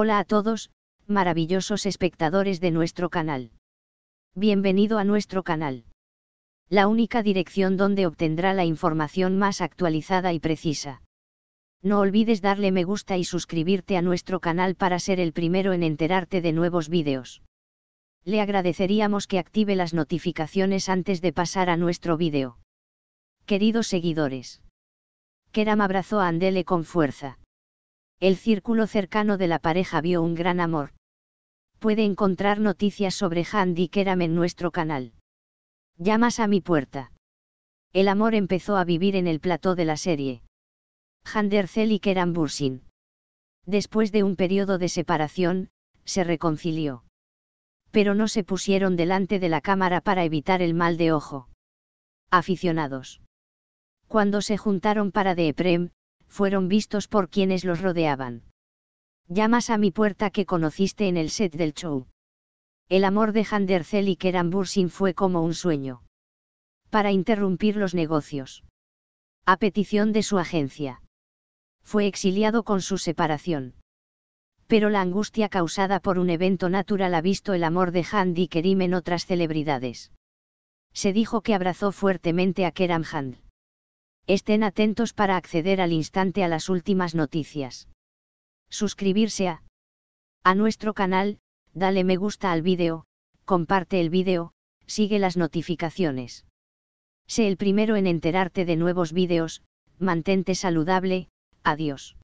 Hola a todos, maravillosos espectadores de nuestro canal. Bienvenido a nuestro canal. La única dirección donde obtendrá la información más actualizada y precisa. No olvides darle me gusta y suscribirte a nuestro canal para ser el primero en enterarte de nuevos vídeos. Le agradeceríamos que active las notificaciones antes de pasar a nuestro vídeo. Queridos seguidores. Keram abrazó a Andele con fuerza. El círculo cercano de la pareja vio un gran amor. Puede encontrar noticias sobre Handy Keram en nuestro canal. Llamas a mi puerta. El amor empezó a vivir en el plató de la serie. Handercel y Keram Bursin. Después de un periodo de separación, se reconcilió. Pero no se pusieron delante de la cámara para evitar el mal de ojo. Aficionados. Cuando se juntaron para The Eprem, fueron vistos por quienes los rodeaban. Llamas a mi puerta que conociste en el set del show. El amor de Handercel y Keran Bursin fue como un sueño. Para interrumpir los negocios. A petición de su agencia. Fue exiliado con su separación. Pero la angustia causada por un evento natural ha visto el amor de Handy Kerim en otras celebridades. Se dijo que abrazó fuertemente a Keram Hand. Estén atentos para acceder al instante a las últimas noticias. Suscribirse a, a nuestro canal, dale me gusta al vídeo, comparte el vídeo, sigue las notificaciones. Sé el primero en enterarte de nuevos vídeos, mantente saludable, adiós.